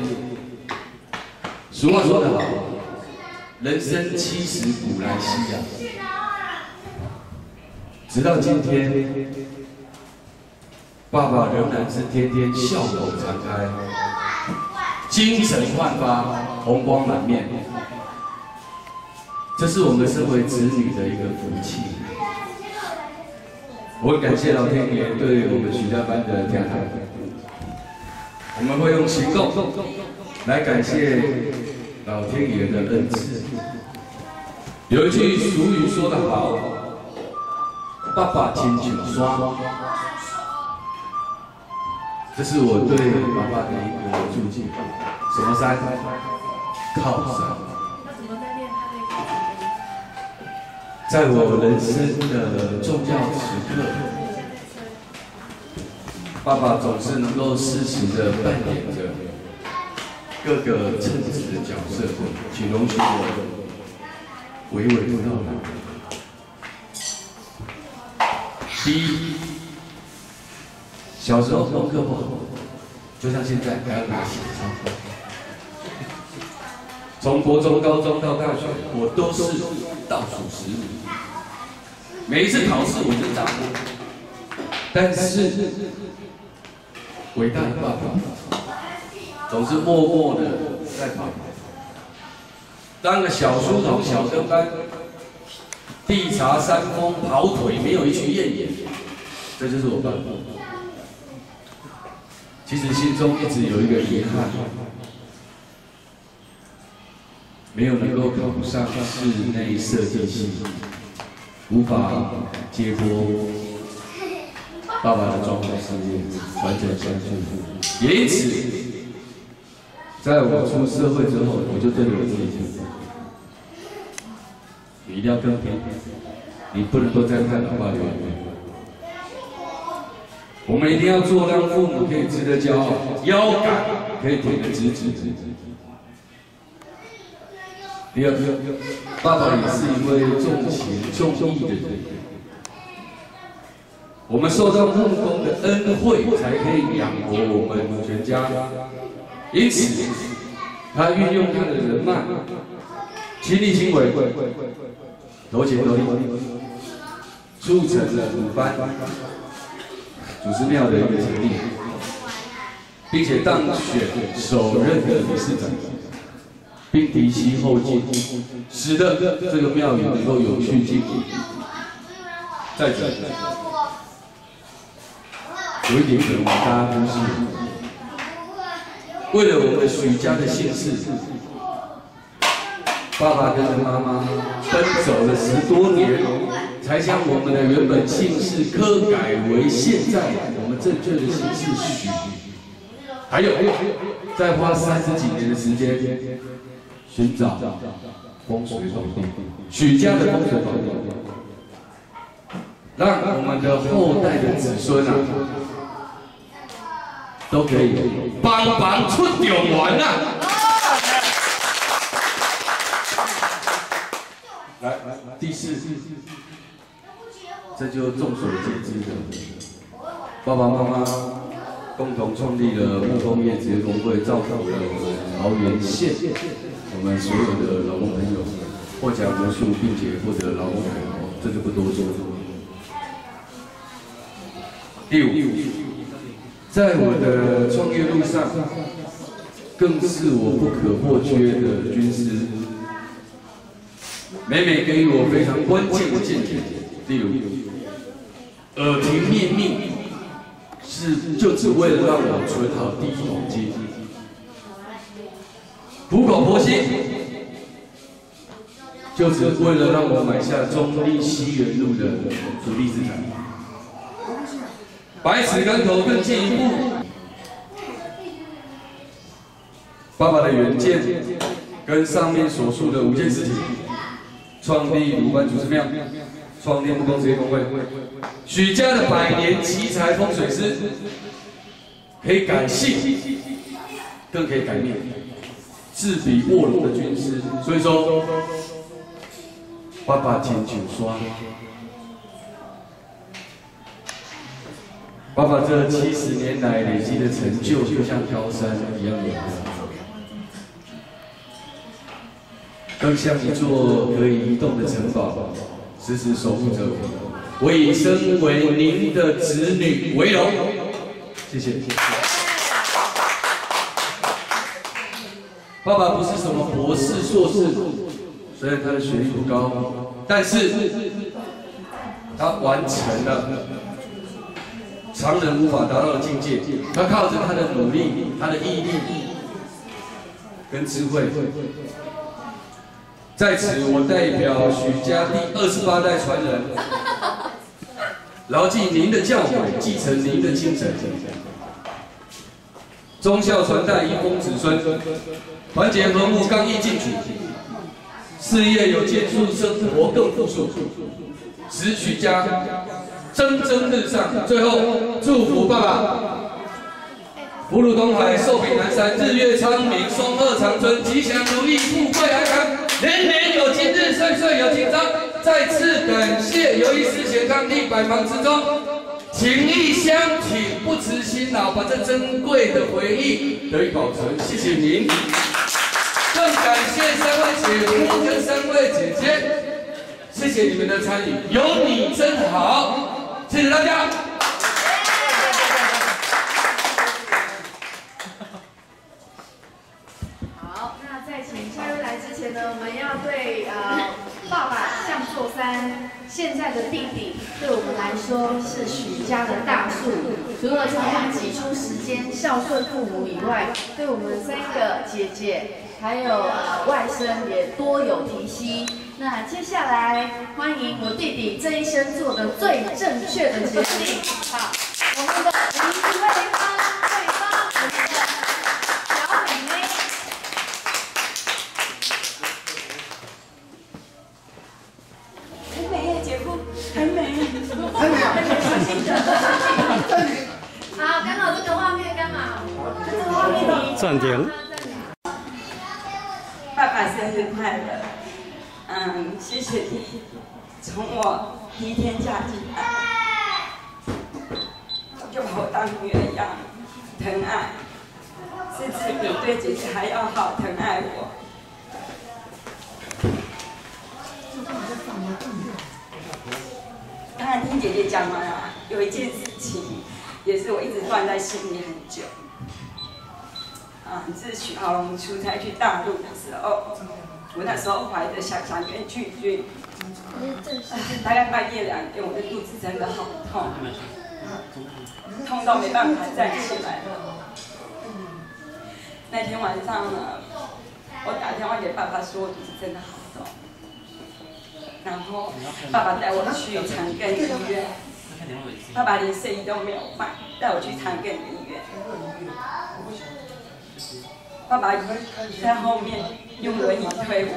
俗话说得好，人生七十古来稀呀，直到今天。爸爸仍然是天天笑口常开，精神焕发，红光满面。这是我们身为子女的一个福气。我感谢老天爷对我们许家班的天爱。我们会用行动来感谢老天爷的恩赐。有一句俗语说得好：“爸爸亲像山。”这是我对爸爸的一个注解。什么山？靠山。在我人生的重要时刻，爸爸总是能够适时的扮演着各个称职的角色，请容许我娓娓道来。第一。小时候功课不好，就像现在还要拿写抄。从国中、高中到大学，我都是倒数十名。每一次考试我就答过，但是伟大的爸爸总是默默的在旁边，当个小书童、小跟班，地查山峰，跑腿没有一句怨言。这就是我爸爸。其实心中一直有一个遗憾，没有能够考上室内设计系，无法接播爸爸的装潢事业，完成下去。也因此，在我出社会之后，我就对我自己讲：，你一定要更拼，你不能够再看爸爸流眼泪。我们一定要做让父母可以值得骄傲、腰杆可以挺得直直直直。第二，爸爸也是一位重情重义的人。我们受到木工的恩惠，才可以养活我们全家。因此，他运用他的人脉，亲力亲为，投钱投力，促成了鲁班。祖师庙的一个成立，并且当选首任的理事长，并提携后进，使得这个庙宇能够有序经营。再者，有一点可能大家都是为了我们许家的姓氏，爸爸跟着妈妈奔走了十多年，才将我们的原本姓氏更改为现在我们正确的姓氏许。还有，再花三十几年的时间寻找风水宝地，许家的风水宝地，让我们的后代的子孙啊，都可以帮忙出点玩啊！来来，第四，这就众所皆知的，爸爸妈妈共同创立了木工业职业工会，造福了我们桃园县我们所有的劳工朋友获奖无数，并且获得劳工牌，这就不多说。第五，在我的创业路上，更是我不可或缺的军师。每每给予我非常关键的见解，例如耳提面命，是就只为了让我存好第一桶金；苦口婆心，就只为了让我买下中立西园路的土地资产；百尺竿头更进一步，爸爸的远见跟上面所述的五件事情。创立鲁班祖师庙，创立木工职业工会，许家的百年奇才风水师，可以改姓，更可以改命，自比卧龙的军师。所以说，爸爸请九刷，爸爸这七十年来累积的成就，就像高山一样的。更像一座可以移动的城堡，时时守护着我。我我以身为您的子女为荣谢，谢谢。爸爸不是什么博士、硕士，虽然他的学历不高，但是他完成了常人无法达到的境界。他靠着他的努力、他的毅力跟智慧。在此，我代表许家第二十八代传人，牢记您的教诲，继承您的精神，忠孝传代，遗风子孙，团结和睦，刚毅进取，事业有建树，生活更富庶，使许家蒸蒸日上。最后，祝福爸爸福如东海，寿比南山，日月昌明，双鹤长春，吉祥如意，富贵安康。年年有今日，岁岁有今朝。再次感谢由于师贤抗力百忙之中，情义相挺，不辞辛劳，把这珍贵的回忆得以保存。谢谢您。更感谢三位姐夫跟三位姐姐，谢谢你们的参与，有你真好。谢谢大家。好，那在请嘉宾来之前呢我们要对呃爸爸向座山，现在的弟弟，对我们来说是许家的大树。除了常常挤出时间孝顺父母以外，对我们三个姐姐还有呃外甥也多有提携。那接下来欢迎我弟弟这一生做的最正确的决定，好，我们的林瑞芳。爸爸生日快乐！嗯，谢谢你从我第一天嫁进来，就把我当女儿一样疼爱，甚至比对姐姐还要好疼爱我。刚才听姐姐讲完了，有一件事情。也是我一直放在心里很久。啊，是许豪龙出差去大陆的时候，我那时候怀着想想跟拒绝，大概半夜两点，我的肚子真的好痛，痛到没办法站起来了。那天晚上呢，我打电话给爸爸说，我肚子真的好痛。然后爸爸带我去长庚医院，爸爸连睡衣都没有卖，带我去长庚医院。爸爸在后面用轮椅推我，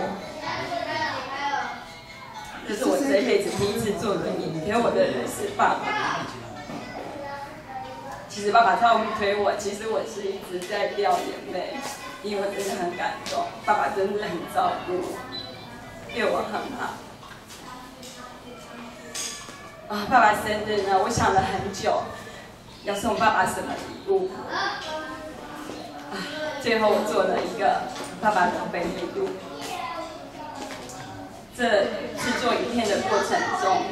这是我这辈子第一次坐轮椅，推我的人是爸爸。其实爸爸在后面推我，其实我是一直在掉眼泪，因为我真的很感动，爸爸真的很照顾我，对我很好。啊，爸爸生日呢，我想了很久，要送爸爸什么礼物。啊，最后我做了一个爸爸的回忆录。这制作影片的过程中，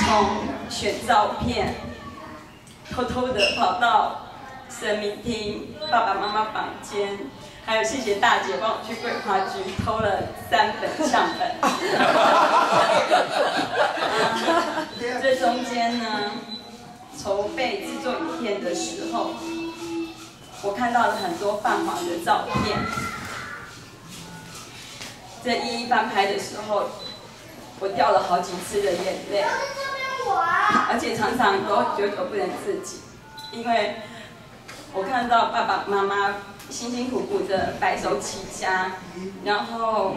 从选照片，偷偷的跑到神明厅、爸爸妈妈房间，还有谢谢大姐帮我去桂花局偷了三本相本。这中间呢，筹备制作影片的时候，我看到了很多泛黄的照片。在一一翻拍的时候，我掉了好几次的眼泪，而且常常都久久不能自己，因为我看到爸爸妈妈辛辛苦苦的白手起家，然后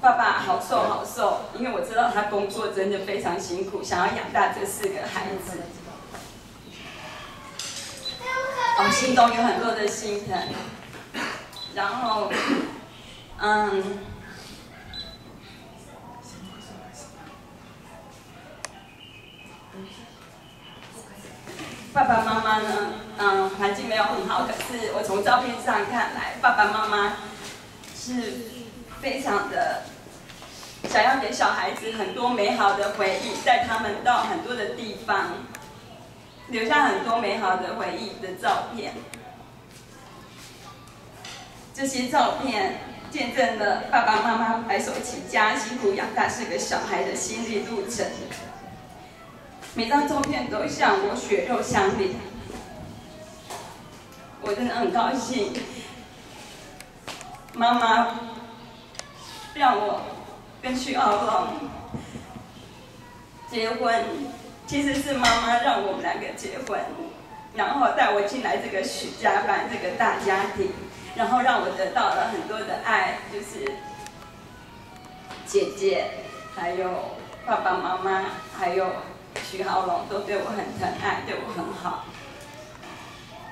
爸爸好瘦好瘦，因为我知道他工作真的非常辛苦，想要养大这四个孩子，哦，心中有很多的心疼，然后，嗯。爸爸妈妈呢？嗯，环境没有很好，可是我从照片上看来，爸爸妈妈是非常的想要给小孩子很多美好的回忆，带他们到很多的地方，留下很多美好的回忆的照片。这些照片见证了爸爸妈妈白手起家、辛苦养大四个小孩的心理路程。每张照片都像我血肉相连，我真的很高兴。妈妈让我跟徐傲龙结婚，其实是妈妈让我们两个结婚，然后带我进来这个许家班这个大家庭，然后让我得到了很多的爱，就是姐姐，还有爸爸妈妈，还有。徐浩龙都对我很疼爱，对我很好。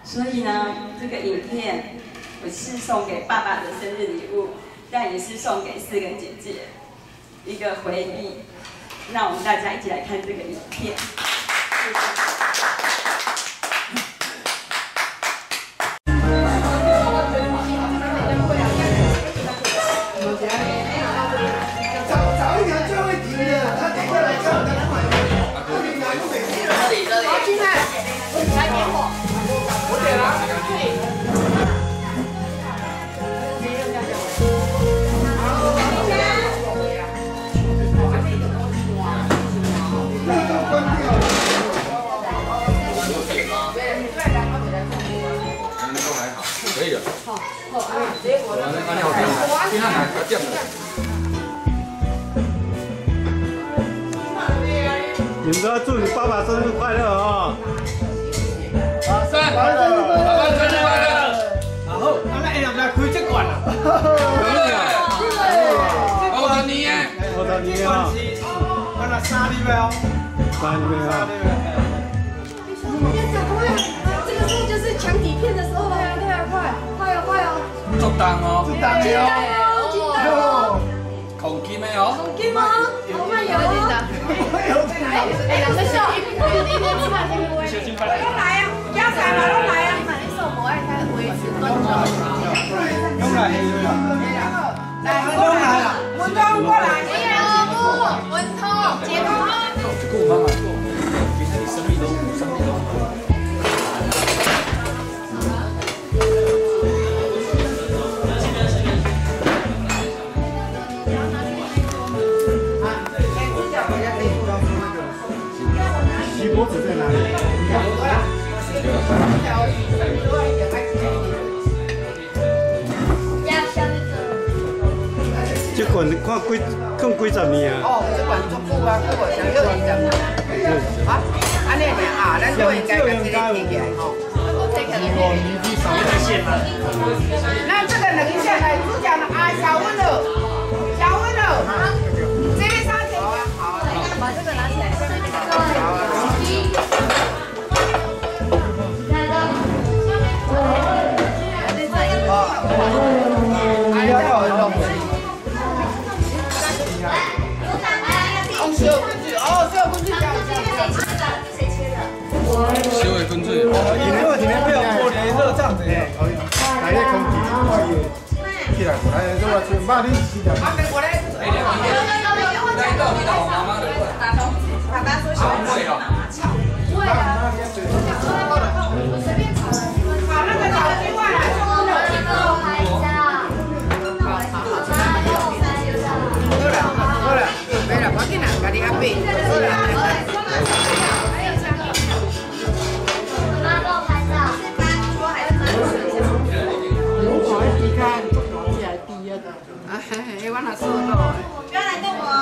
所以呢，这个影片我是送给爸爸的生日礼物，但也是送给四个姐姐一个回忆。让我们大家一起来看这个影片。你们都要祝你爸爸生日快乐啊！好，爸爸生日快乐！爸爸生日快乐！然后，俺们哎呀，来开这馆了。好多年耶！好多年啊！俺那三里边哦，三里边啊！这个时候就是抢底片的时候，哦！做档哦！做档哦！孔金没有？孔金吗？好慢有哦！哎，两个笑，一边一边吃饭一边微。都来啊！加菜嘛，都来啊！你买一首我爱他维持端庄。用来，来，过来，文通过来，没有不，文通，解通。这个我妈妈做，其实你生命都生命都。脖子在哪里？要像那个管看几看几十年啊。哦，这款足久啊，久啊，上少二十年。啊，安尼尔啊，咱就应该把这个提起来吼。那这个等一下来主讲的啊，小温了，小温了，这边三千。好啊，好，把这个拿起来。好啊。十二分之哦，十二分之这样这样。十二分之。今天我今天不要过年热这样子。来咧空气快嘢，起来过来，这个全把你洗掉。阿妹过来。哎，两个。来到妈妈的问。爸爸说小会了。会啊。随便炒了。好，那个小鸡过来，送了一个拍照。好好好。好了，好了，没了，赶紧啦，赶紧阿妹。好了。还有枪。妈帮我拍照。说还是蛮水的。我跑一低看，起来低啊。哎嘿嘿，我哪收到？不要来动我哦。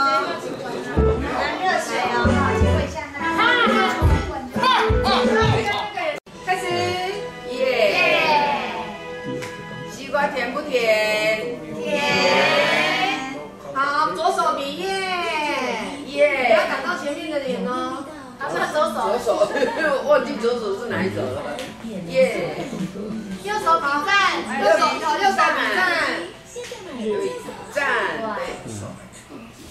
拿热水哦，好，请问一下。开瓜甜甜？好，左手比耶，耶！不要挡到前面的脸哦。他是左手。左手，忘记左手是哪一手了。耶！右手比赞，右手右手比赞。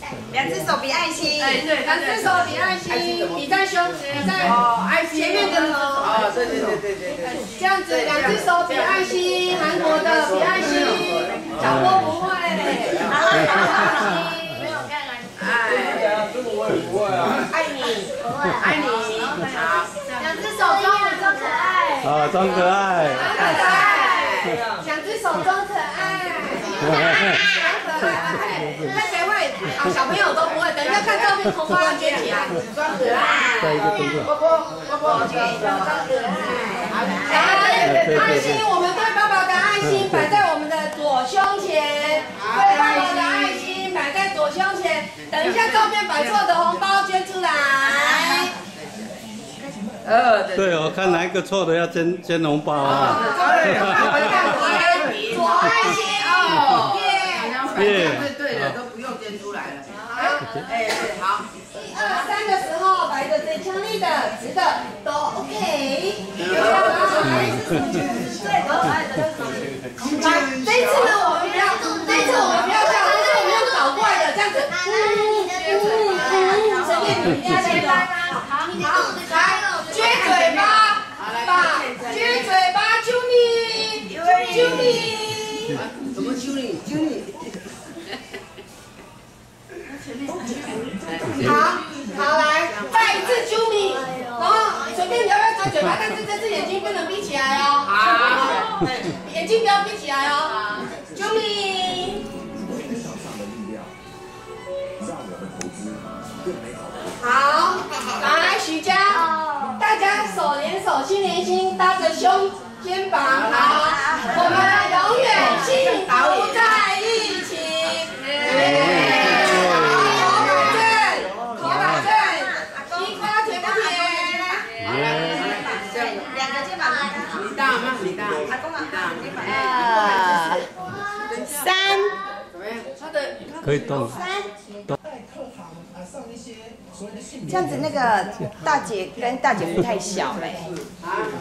赞。两只手比爱心。哎，对，两只手比爱心，比在胸，比在哦，爱心前面的手。哦，对对对对对对。这样子，两只手比爱心，韩国的比爱心，小波不会。没有看来。哎，这个我也不会啊。爱你，爱你，好。两只手装装可爱。啊，装可爱。装可爱。两只手装可爱。装可爱。那谁会？啊，小朋友都不会。等一下看照片，头发要卷起来，装可爱。再一个动作。波波，波波，装可爱。爱心，我们对爸爸的爱心摆在我们的左胸前，对爸爸的爱心摆在左胸前。等一下照片摆错的红包捐出来。呃，对。对哦，看哪一个错的要捐捐红包啊。左爱心哦，耶。对对的，都不用捐出来了。好，哎，好。一二三的时候摆的最强力的、直的都 OK。对，都可爱的都可以。来，这一次呢，我们不要，这一次我们不要这样，这次我们要搞怪的，这样子。嗯嗯嗯随便你压这个。好，好，来，撅嘴巴，把撅嘴巴，啾你，啾你。怎么揪你？揪你。好，好来，再一次啾你，然后随便你要不要遮嘴巴，但是这只眼睛不能闭起来哦。好，眼睛不要闭起来哦。救命。好，来徐佳，大家手连手，心连心，搭着胸肩膀，好，我们永远幸福在三。可以动。三。这样子那个大姐跟大姐夫太小嘞，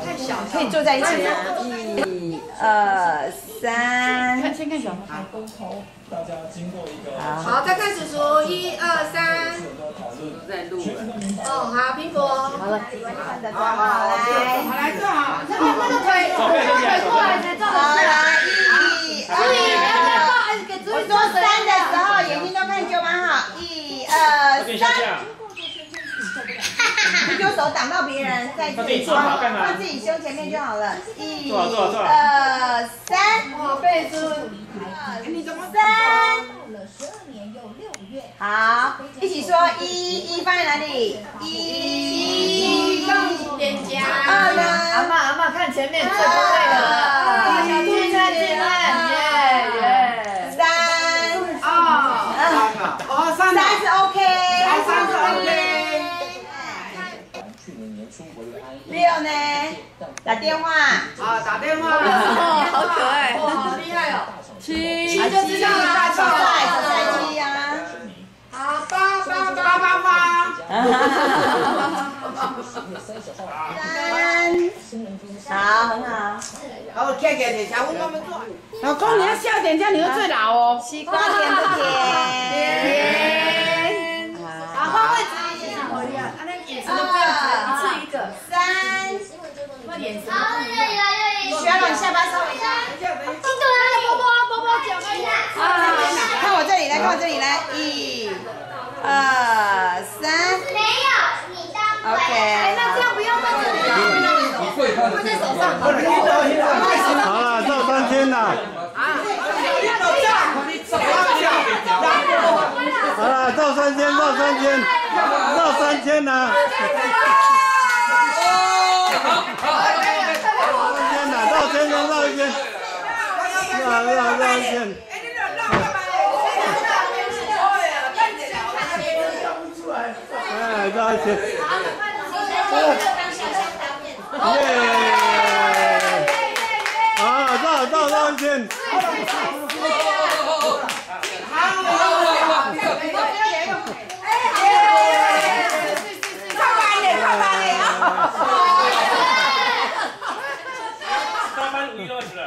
太小，可以坐在一起吗？一、二、三。看，先看小孩。大家经过一个好，再开始数，一二三。在录。哦，好，苹果。好了。好，好，来，好来坐好。那个那个腿，那个腿过来才坐得好，起来。来，一、二。我说三的时候，眼睛都看就蛮好。一二三。不就手挡到别人，在自己放放自己胸前面就好了。一、二、三。哇，背是。三。好，一起说一，一放在哪里？一。放脸颊。二呢？阿妈阿妈看前面最不对的。啊，小兔再进来，耶耶。三。哦。打电话。啊，打电话。哦，好可爱。哇，好厉害哦。七七就知道了，七在七呀。好，八八八八八。三，好，很好。好，看看你，小温他们做。老公，你要笑点，这样你会最老哦。西瓜甜不甜？甜。眼神。好，越来越远。需要往下巴稍微拉。这个波波波波脚可以。啊，看我这里来，看我这里来，一、二、三。没有，你当。OK。哎那这样不用放这里了，放在手上。好了，赵三千了。好了，赵三千，赵三千，赵三千了。天哪，绕圈圈，绕一圈，绕绕绕一圈。哎，绕一圈。耶！好，绕绕绕一圈。上班五一六十了。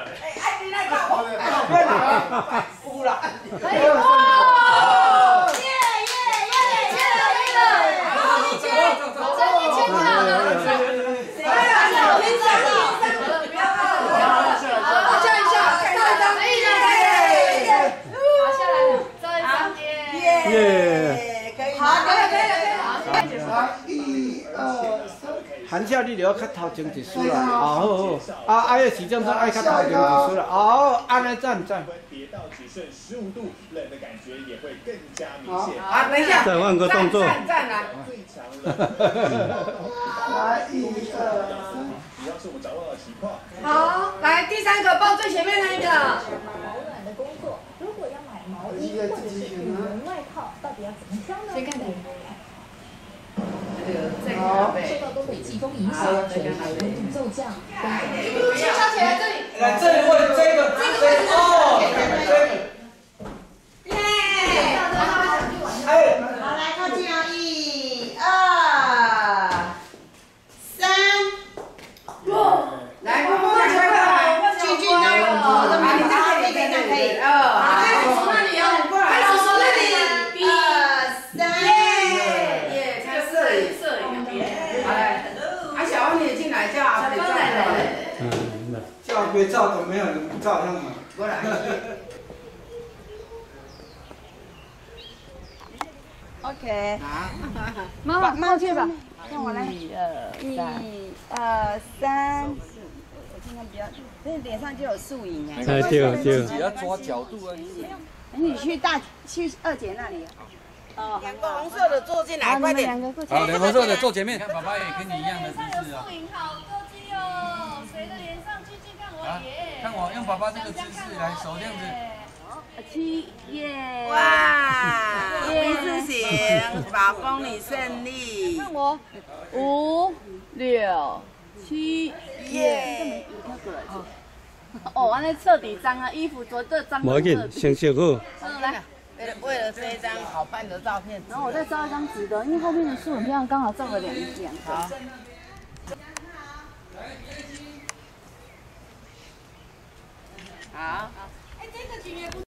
哭了。可以哇！耶耶耶耶耶！好，你签，真你签到了。哎呀，我名字了，不要，好，笑一笑，照一张，可以的，可以的。好，下来了，照一张，耶。耶！可以。好，可以，可以，可以。好，来，一、二、三。含笑你就要较头前一输啦，啊好好，啊啊要市政府爱较头前一输啦，好，安尼赞赞。跌到只剩十五度，冷的感觉也会更加明显。好，等一下。再换个动作。站站来。最强冷。来，一、二、三。主要是我们掌握到情况。好，来第三个报最前面那一个。保暖的工作，如果要买毛衣或者是羽绒外套，到底要怎么挑呢？先看哪好，受到东北季风影响，全台温度骤降。先小姐来这里。来这里问这个，这个哦，这个。耶！好，来靠近啊，一、二、三。来，波波来，快快，君君都我都没看，可以可以可以。啊，开始数那里哦，开始数那里。一、二、三。耶，这个摄影摄影。好来，啊小王你也进来，叫阿飞照。照都没有人照，样嘛。过来。OK。妈妈，妈去吧。让我来。一二三，一二三。我尽量不要，那脸上就有素影哎。哎，对对。自己要抓角度啊。你去大去二姐那里。哦，两个红色的坐进来，快点。好，两个红色的坐前面。看爸爸也跟你一样的姿势啊。好多肌哦，谁的脸上去去看我用爸爸这个姿势来，手这样子。七耶！哇，一字形，八公里胜利。看我，五六七耶！哦，安尼彻底脏啊，衣服着这脏。无要紧，先笑好。嗯，来。为了为了这一张好看的照片，然后我再照一张直的，因为后面的树很漂亮，刚好照了两两个。好。啊。哎，这个局面不。